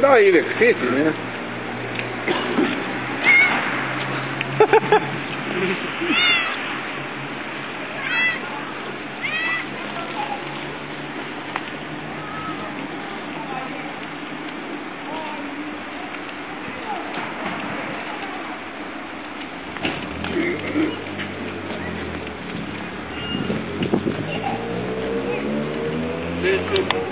Daí, velho, fit, né? Thank you.